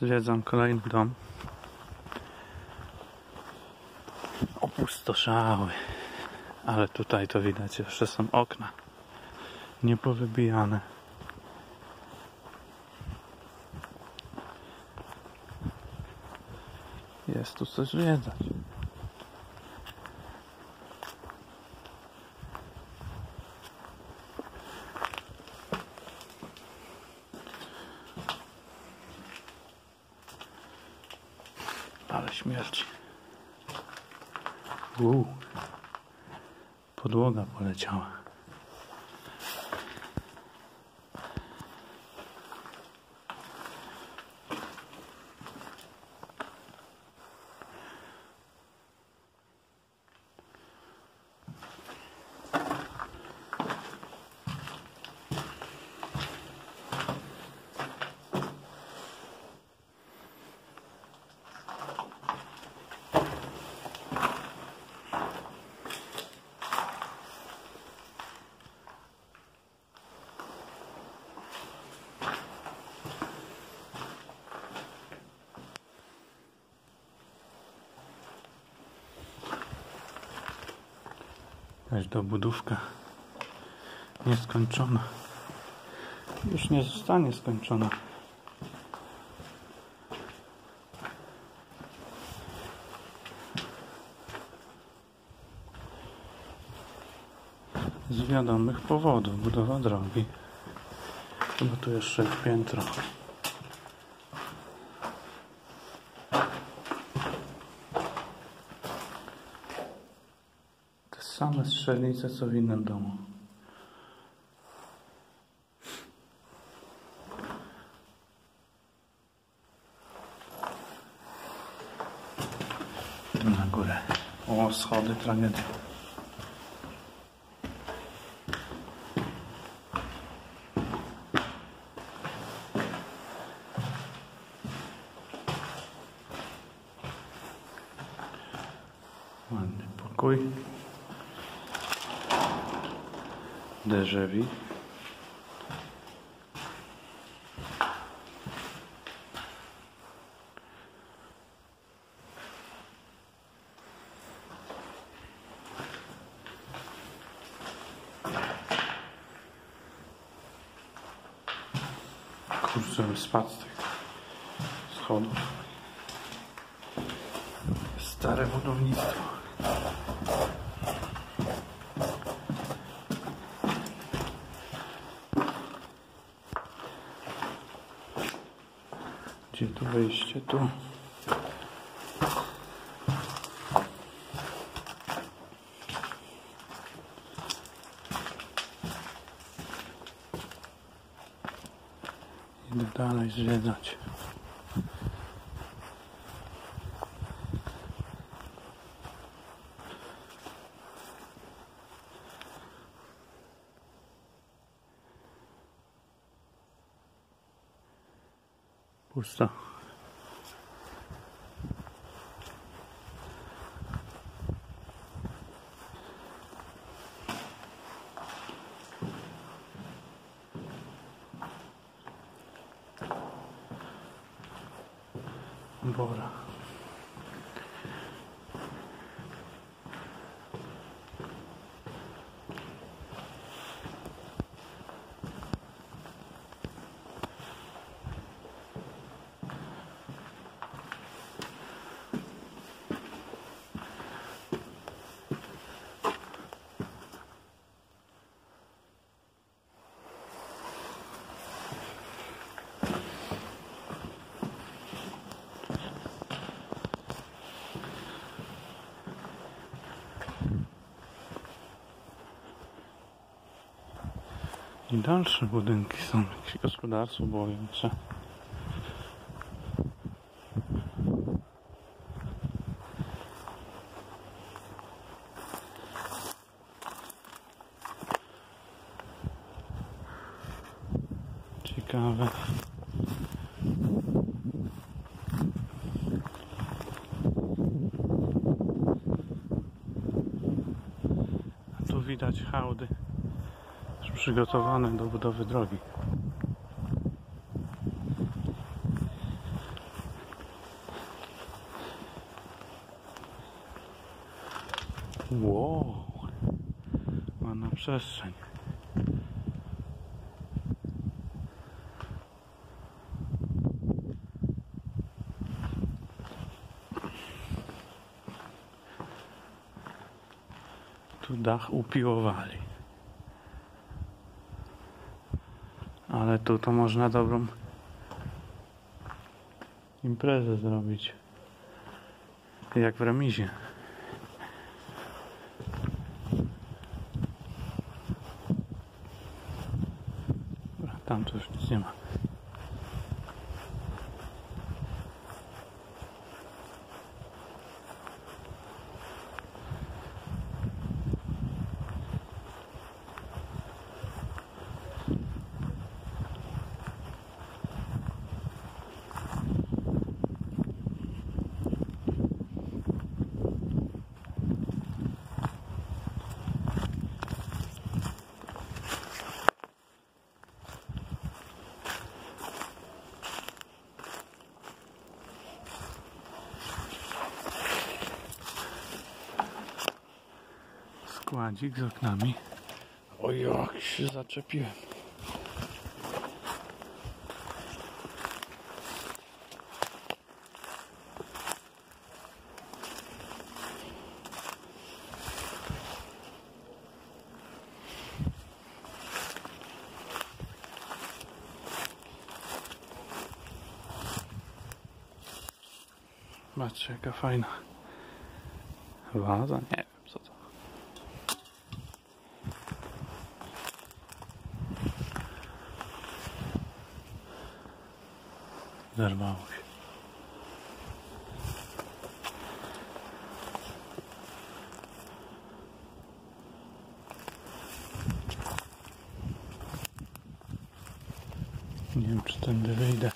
Zwiedzam kolejny dom. Opustoszały. Ale tutaj to widać, jeszcze są okna. Niepowybijane. Jest tu coś zwiedzać. Ale śmierci. Uuu. Podłoga poleciała. Jakaś dobudówka nieskończona. Już nie zostanie skończona. Z wiadomych powodów budowa drogi. Chyba tu jeszcze piętro. Same strzelnice co w innym domu. Na górę. O, schody, tragedia. Ładny pokój. Drzewi. Kurczę, bym spadł z tych schodów. Stare budownictwo. Gdzie tu wejście? Tu. Idę dalej zwiedzać. 보시다 embora. I dalsze budynki są jakieś gospodarstwo bojące. Ciekawe. Tu widać hałdy przygotowane do budowy drogi. Wow, ładna przestrzeń. Tu dach upiłowali. Ale tu to można dobrą imprezę zrobić. Jak w remizie. Tam to już nic nie ma. Składzik z oknami. Oj, jak się zaczepiłem. Patrzcie, jaka fajna waza. Nie wiem, co to. Zerwało się. Nie wiem, czy tędy wyjdę.